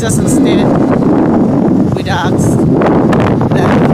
just instead we without that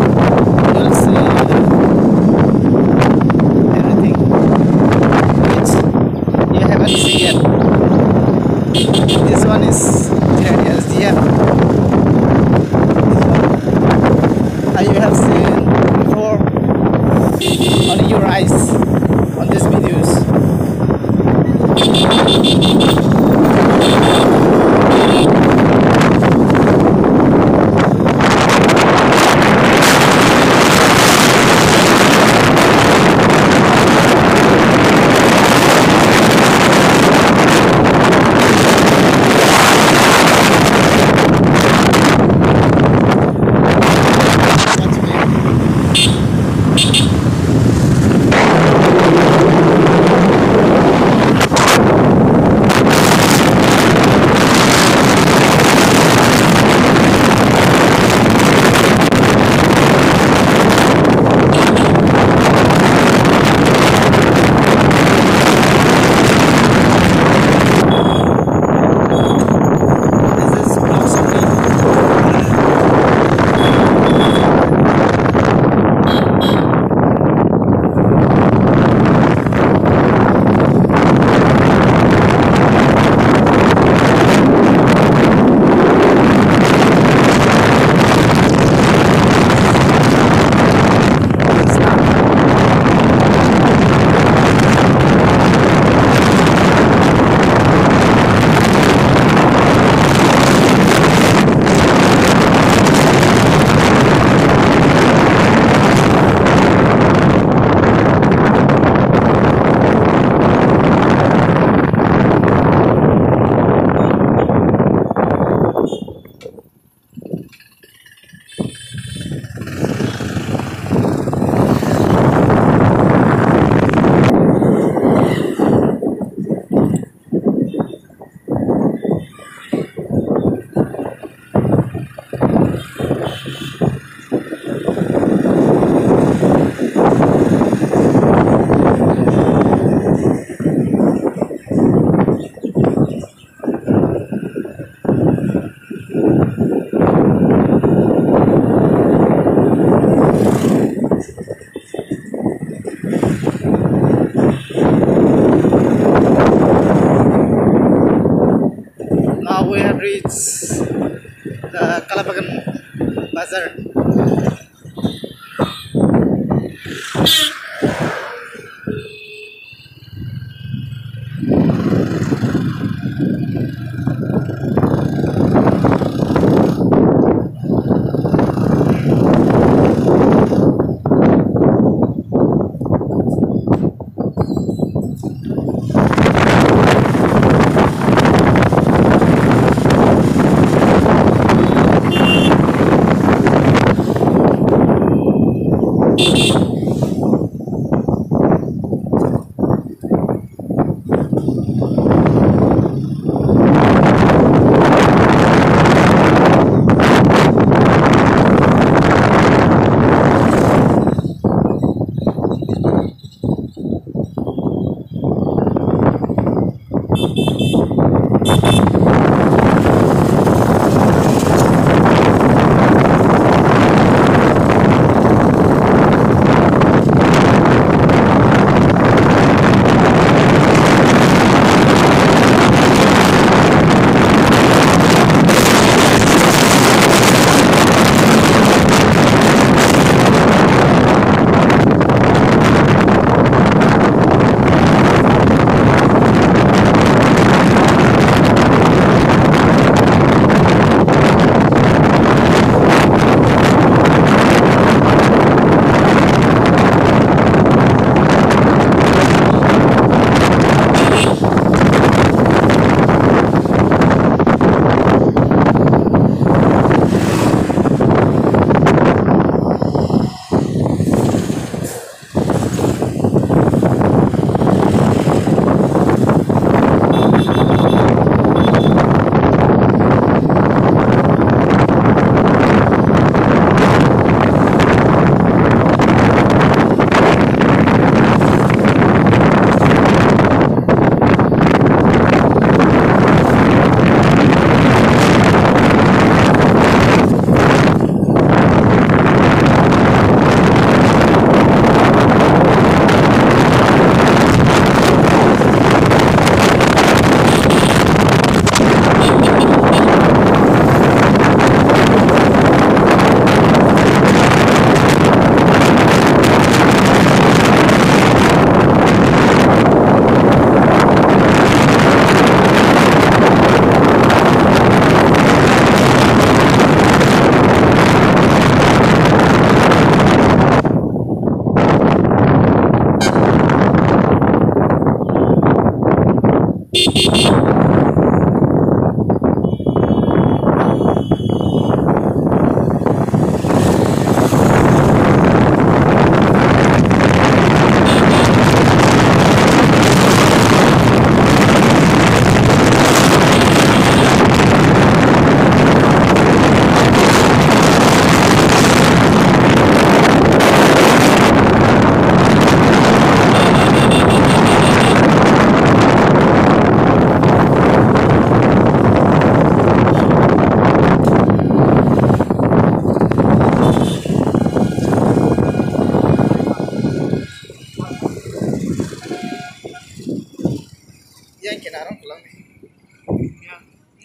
we have reached the Kalabagan Bazaar.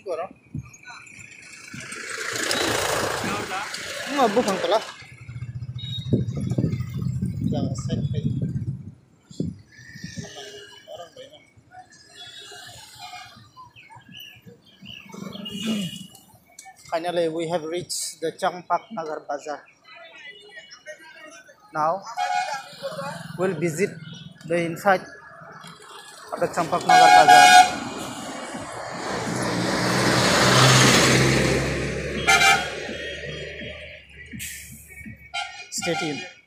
Nga bukan. Finally, we have reached the Changpak Nagar Bazaar. Now, we'll visit the inside of the Champak Nagar Bazaar. Stay tuned.